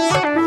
Thanks.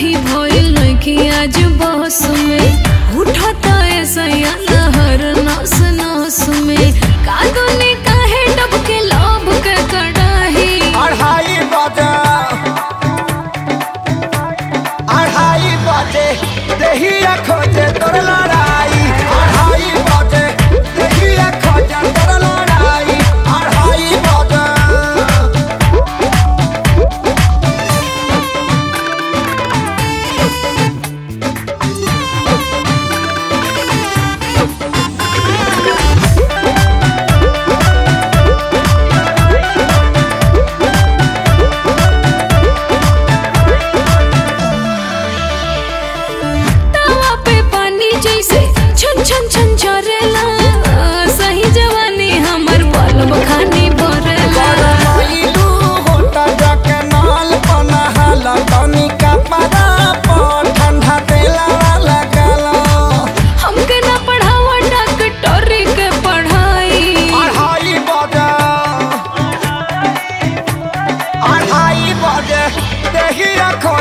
अथी भइल रखी आज बस में। उठत ऐसा लहर नस नस में। कागने काहे डब के लोभ के कड़ाही अढ़ाई बजे अढ़ाई बजे, देही खोजे तोर लड़ा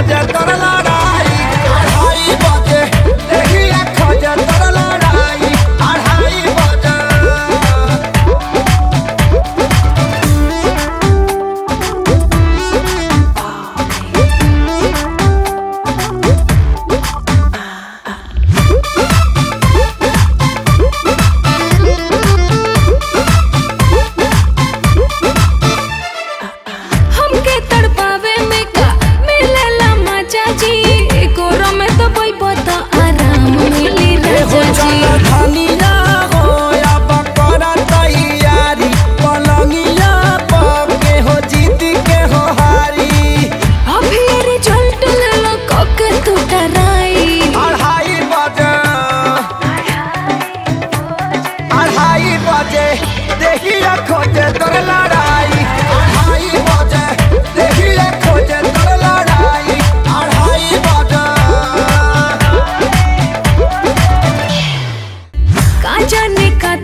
ya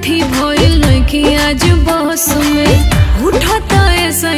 साथी भइल रही आज बस में उठता ऐसा